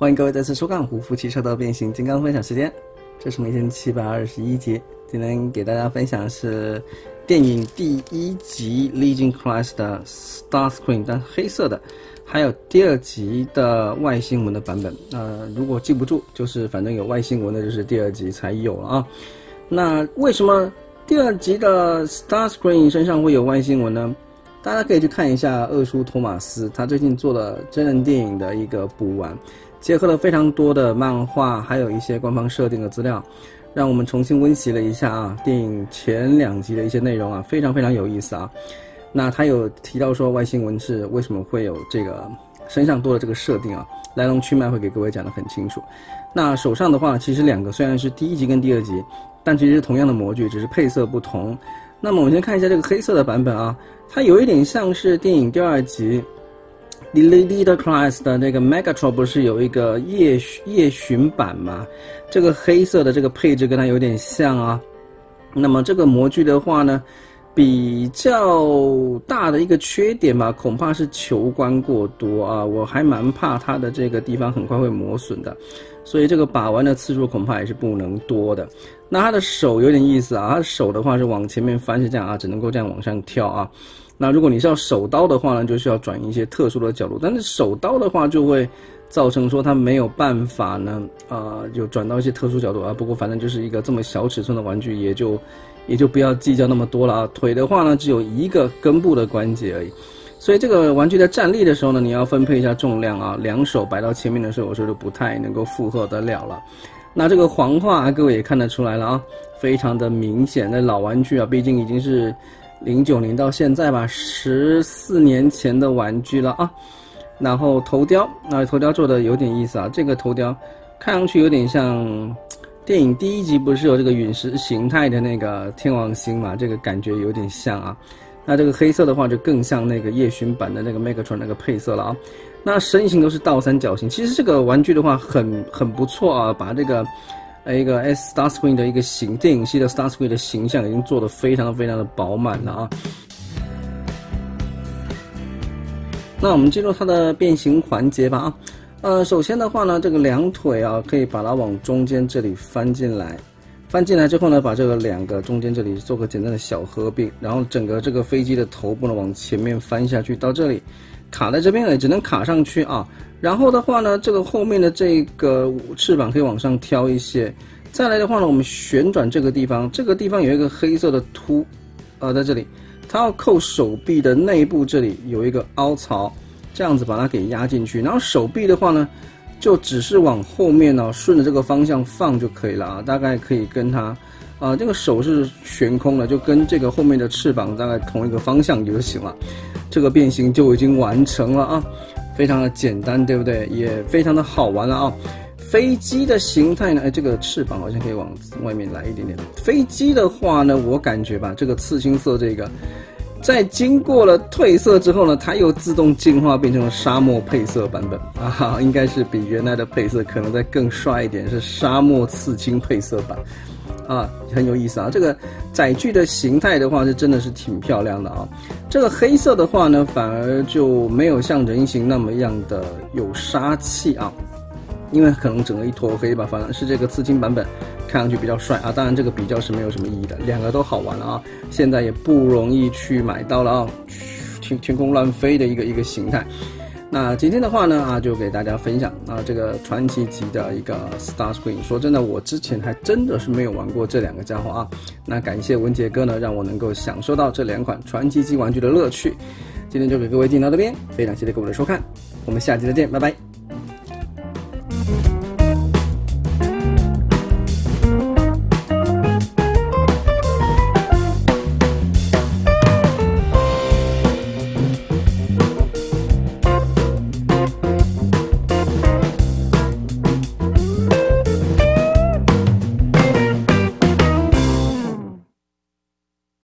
欢迎各位再次收看胡夫汽车的变形金刚分享时间，这是每天七百二十一集。今天给大家分享的是电影第一集《Legion Class》的 Starscream，但黑色的，还有第二集的外星文的版本。呃，如果记不住，就是反正有外星文的，就是第二集才有了啊。那为什么第二集的 Starscream 身上会有外星文呢？大家可以去看一下二叔托马斯，他最近做了真人电影的一个补完。结合了非常多的漫画，还有一些官方设定的资料，让我们重新温习了一下啊电影前两集的一些内容啊，非常非常有意思啊。那他有提到说外星文是为什么会有这个身上多了这个设定啊，来龙去脉会给各位讲得很清楚。那手上的话，其实两个虽然是第一集跟第二集，但其实是同样的模具，只是配色不同。那么我们先看一下这个黑色的版本啊，它有一点像是电影第二集。The Leader Class 的那个 Megatron 不是有一个夜夜巡版吗？这个黑色的这个配置跟它有点像啊。那么这个模具的话呢，比较大的一个缺点吧，恐怕是球关过多啊。我还蛮怕它的这个地方很快会磨损的，所以这个把玩的次数恐怕也是不能多的。那它的手有点意思啊，它的手的话是往前面翻是这样啊，只能够这样往上跳啊。那如果你是要手刀的话呢，就需要转一些特殊的角度。但是手刀的话，就会造成说它没有办法呢，啊，就转到一些特殊角度啊。不过反正就是一个这么小尺寸的玩具，也就也就不要计较那么多了啊。腿的话呢，只有一个根部的关节而已，所以这个玩具在站立的时候呢，你要分配一下重量啊。两手摆到前面的时候，有时候就不太能够负荷得了了。那这个黄画各位也看得出来了啊，非常的明显。那老玩具啊，毕竟已经是。零九年到现在吧，十四年前的玩具了啊。然后头雕，那头雕做的有点意思啊。这个头雕看上去有点像 电影第一集不是有这个陨石形态的那个天王星嘛？这个感觉有点像啊。那这个黑色的话就更像那个夜巡版的那个 Megatron 那个配色了啊。那身形都是倒三角形，其实这个玩具的话很很不错啊，把这个。还有一个 S Star Screen 的一个形电影系的 Star Screen 的形象已经做的非常非常的饱满了啊。那我们进入它的变形环节吧啊。呃，首先的话呢，这个两腿啊，可以把它往中间这里翻进来，翻进来之后呢，把这个两个中间这里做个简单的小合并，然后整个这个飞机的头部呢往前面翻下去，到这里卡在这边了，只能卡上去啊。然后的话呢，这个后面的这个翅膀可以往上挑一些。再来的话呢，我们旋转这个地方，这个地方有一个黑色的凸，呃，在这里，它要扣手臂的内部，这里有一个凹槽，这样子把它给压进去。然后手臂的话呢，就只是往后面呢，顺着这个方向放就可以了啊，大概可以跟它，啊，这个手是悬空的，就跟这个后面的翅膀大概同一个方向就行了。这个变形就已经完成了啊。非常的简单，对不对？也非常的好玩了啊！飞机的形态呢？哎，这个翅膀好像可以往外面来一点点。飞机的话呢，我感觉吧，这个刺青色这个，在经过了褪色之后呢，它又自动进化变成了沙漠配色版本啊，应该是比原来的配色可能再更帅一点，是沙漠刺青配色版。啊，很有意思啊！这个载具的形态的话，是真的是挺漂亮的啊。这个黑色的话呢，反而就没有像人形那么样的有杀气啊，因为可能整个一坨黑吧。反而是这个刺青版本，看上去比较帅啊。当然，这个比较是没有什么意义的，两个都好玩了啊。现在也不容易去买到了啊，天天空乱飞的一个一个形态。那今天的话呢，啊，就给大家分享啊，这个传奇级的一个 Star Screen。说真的，我之前还真的是没有玩过这两个家伙啊。那感谢文杰哥呢，让我能够享受到这两款传奇级玩具的乐趣。今天就给各位进到这边，非常谢谢各位的收看，我们下期再见，拜拜。